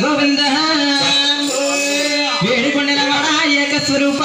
ಗೋವಿಂದ ಬೇಡಿಕೊಂಡನ ವರಾಯಕ ಸ್ವರೂಪ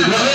Yeah.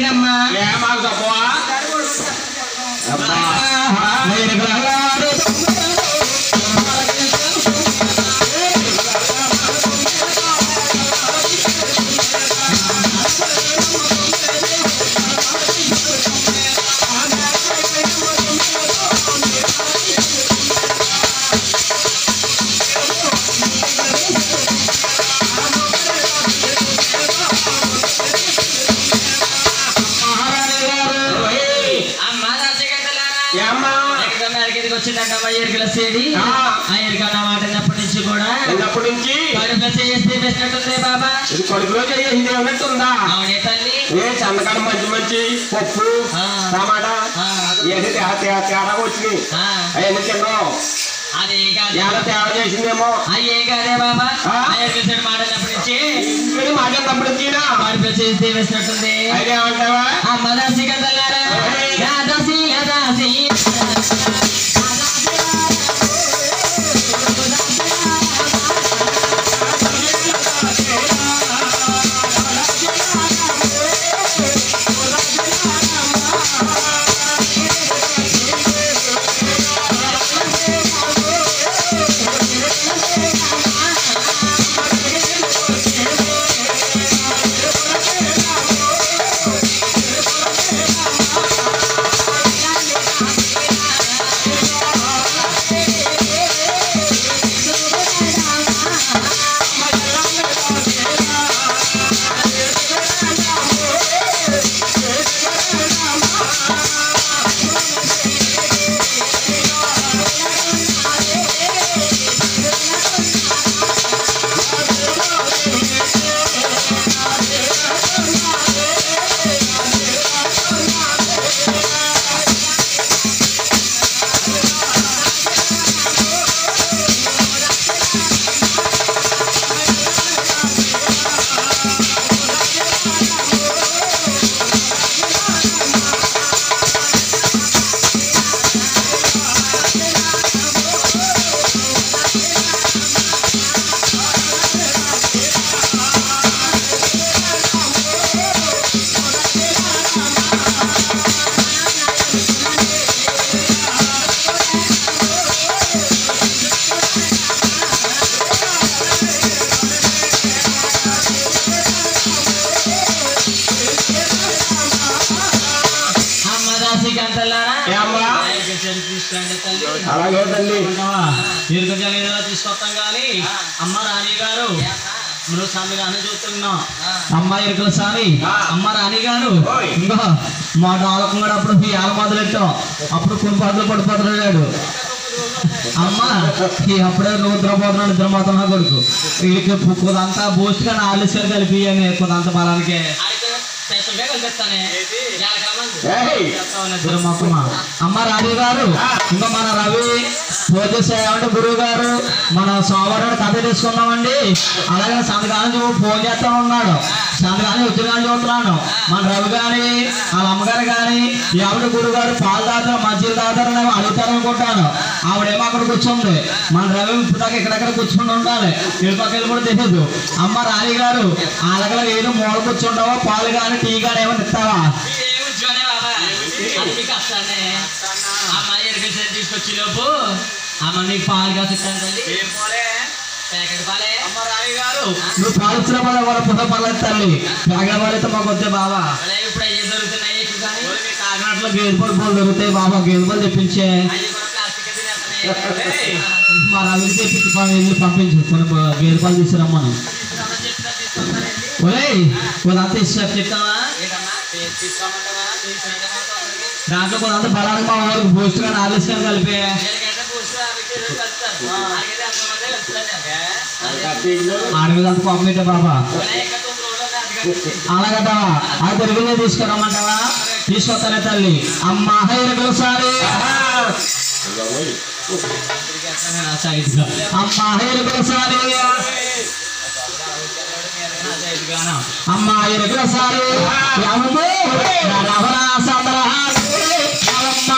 చెప్పుకోవడానికి ఎక్కడికి వచ్చిందంట నుంచి కూడా నుంచి? కడుపులో చేస్తే పెట్టినట్టుంది బాబా. ఇది కొడుకులో చేసింది ఉన్నట్టుందా అవునే తల్లి. ఏ చందకాడ మంచి మంచి పప్పు ఆ. టమాటా తేడా వచ్చినాయి. ఆ, అవన్నీ తిన్నాం తేడా చేసిందేమో? ఏం కాదే బాబా. సేడి మాటలప్పటి నుంచి? కడుపులో చేస్తే వేసినట్టుంది అయితే ఏమంటావా? అమ్మ కదలారా. అలాగే తల్లి దీర్ఘ జలేదో తీసుకొస్తాం కానీ అమ్మ రాణి గారు నువ్వు స్వామి గారిని చూస్తున్నాం. అమ్మ ఇరుకుల స్వామి అమ్మ రాణి గారు ఇంకా మా డాలకు కూడా అప్పుడు ఇవాళ మొదలెట్టాం అప్పుడు కొన్ని పదులు పడిపోతున్నాడు అమ్మ ఈ అప్పుడే నువ్వు నిద్రపోతున్నాడు నిద్రపోతున్నా కొడుకు. వీడికి కొంతంతా బూస్ట్గా ఆలస్యం కలిపి అని కొంతంత బలానికి. అమ్మ రాజు గారు ఇంకా మన రవి పూజ చేయాలంటే గురువు గారు మన సోమవారం కథ తీసుకున్నామండి అలాగే సంతకాలం ఫోన్ చేస్తా ఉన్నాడు. సంతకాలం ఉద్యోగాలు చూస్తున్నాను. మన రవి గాని వాళ్ళ అమ్మగారు గాని ఎవరి గురువు గారు పాలు తాగుతారు మంచిలు తాగుతారు అడుగుతారు అనుకుంటాను. ఆవిడేమో అక్కడ కూర్చుంది. మన రవి ఇప్పుడు దాకా ఇక్కడెక్కడ కూర్చుని ఉండాలి. ఇరుపక్కలు కూడా తెలియదు అమ్మ రాణి గారు అలాగే ఏదో మూల కూర్చుంటావా పాలు కానీ టీ కానీ ఏమో ఇస్తావా? తీసుకొచ్చి లోపు అమ్మ నీకు పాలు కాసి నువ్వు ఇచ్చిన పద వాళ్ళ పుట్ట పాలు తల్లి. ప్యాకెట్ మాకు వద్దే బాబా కాకినాడలో గేదె పాలు దొరుకుతాయి బాబా? గేదె పాలు తెప్పించే మా రవికి తెప్పించి వెళ్ళి పంపించు. కొన్ని తీసుకురమ్మను. కొంత ఇస్తా చెప్తావా? దాంట్లో కొంత బలానికి మా వాళ్ళకి బూస్ట్ కానీ ఆర్లిస్ కానీ కలిపి. ఆడి మీద బాబా. అలాగంటావా ఆ తెలుగులో తీసుకురమ్మంటావా? తీసుకొస్తానే తల్లి. అమ్మ హైరగులు సారి అమ్మ హైరగులు సారి అమ్మ హైరగులు సారి యమము రవణ సంద్రహారి అవమ్మ